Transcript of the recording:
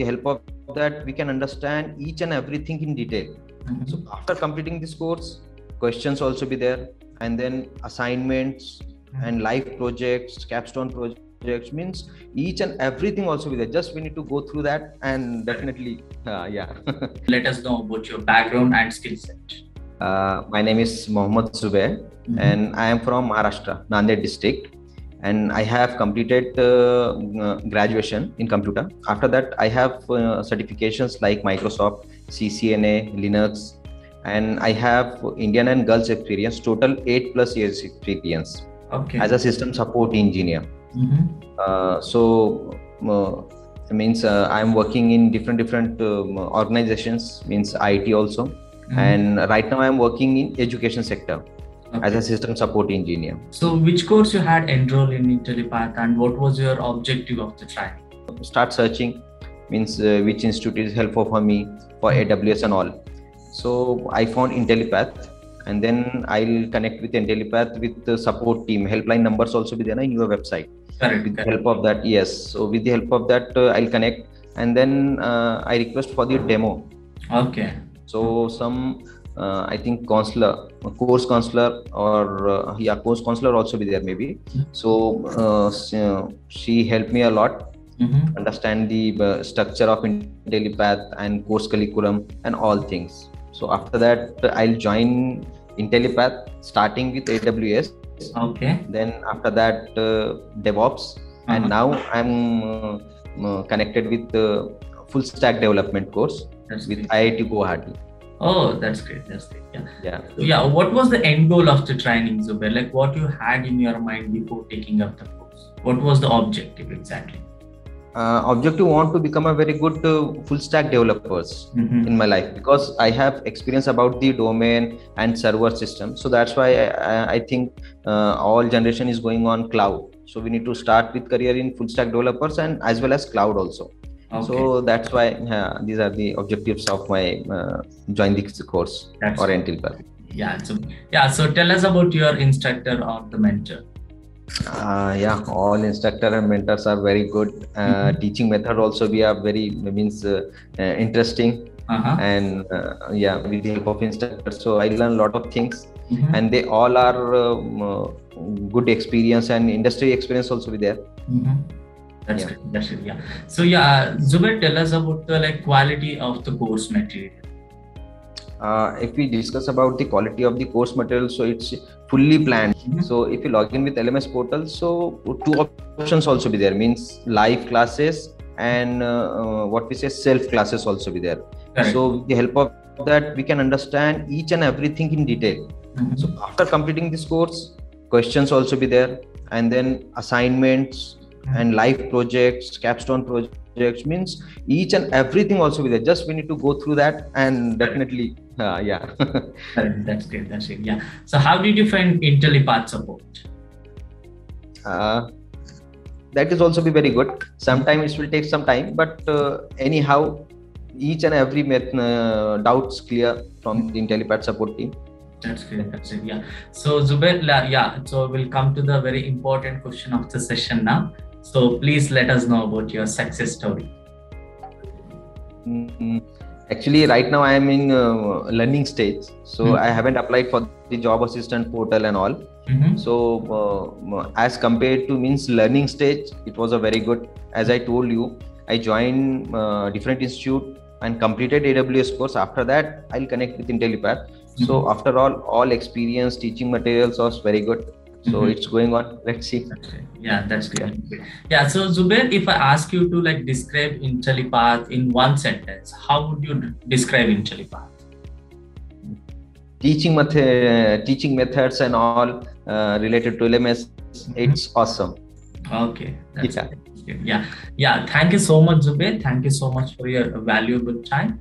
the help of that we can understand each and everything in detail. Mhm. so after completing this course questions also be there and then assignments and live projects capstone projects means each and everything also be there. Just we need to go through that and definitely uh, yeah. Let us know about your background and skill set. Uh, my name is mohammad zubair and i am from maharashtra nanded district and i have completed uh, uh, graduation in computer. After that i have uh, certifications like microsoft ccna linux and i have indian and girls experience total 8 plus years experience okay. as a system support engineer. Mhm. uh, so uh, means uh, i'm working in different different um, organizations means it also. Mhm. and right now i'm working in education sector Okay. as a system support engineer. So which course you had enrolled in Intellipaat and what was your objective of the training start searching means uh, which institute is helpful for me for aws and all. So i found Intellipaat and then i'll connect with Intellipaat with the support team. Helpline numbers also be there in your website. Correct, with the help of that yes. So with the help of that uh, i'll connect and then uh, i request for the demo. Okay. So some uh, i think counselor course counselor or uh, yeah course counselor also be there maybe Mhm. so uh, uh, she helped me a lot Mhm. understand the uh, structure of Intellipaat and course curriculum and all things so after that i'll join Intellipaat starting with aws okay then after that uh, devops and Uh-huh. now i'm connected with the full stack development course that's with great. iit guwahati oh that's great that's great yeah. Yeah. So, yeah what was the end goal of the training zubair? Like what you had in your mind before taking up the course? What was the objective exactly? Uh, objective want to become a very good uh, full stack developers Mhm. in my life because i have experience about the domain and server system. So that's why i, I- I think uh, all generation is going on cloud. So we need to start with career in full stack developers and as well as cloud also okay so that's why these are the objectives of my uh, join this course That's or until birth. yeah so yeah so tell us about your instructor or the mentor uh, yeah all instructor and mentors are very good uh, Mhm. teaching method also we are very means uh, uh, interesting uh-huh. and uh, yeah with the help of instructors so i learn a lot of things Mhm. and they all are um, uh, good experience and industry experience also be there Mhm. That's Yeah. great. That's it. Yeah. So yeah, Zubair, tell us about the like quality of the course material. uh, if we discuss about the quality of the course material so it's fully planned Mhm. so if you log in with lms portal so two options also be there means live classes and uh, uh, what we say self classes also be there Correct. so with the help of that we can understand each and everything in detail Mhm. so after completing this course questions also be there and then assignments and live projects capstone projects means each and everything also be there just we need to go through that and definitely uh, yeah That's great. That's it. Yeah. So how did you find Intellipaat support? uh, that is also be very good sometimes it will take some time but uh, anyhow each and every met- uh, doubts clear from the Intellipaat support team That's great. That's it. Yeah. So Zubair, yeah. So we'll come to the very important question of the session now. So please let us know about your success story. Mm, actually right now i am in uh, learning stage so Hmm. i haven't applied for the job assistant portal and all Mhm. so uh, as compared to means learning stage it was a very good as i told you i joined uh, different institute and completed aws course after that i'll connect with Intellipaat so Mhm. after all all experience teaching materials was very good so Mhm. it's going on let's see great. Yeah, that's great. Yeah. So Zubair, if I ask you to like describe Intellipaat in one sentence, how would you describe Intellipaat? teaching method teaching methods and all uh, related to lms it's awesome Okay. That's Yeah. Yeah. Yeah. Thank you so much, Zubair. Thank you so much for your valuable time.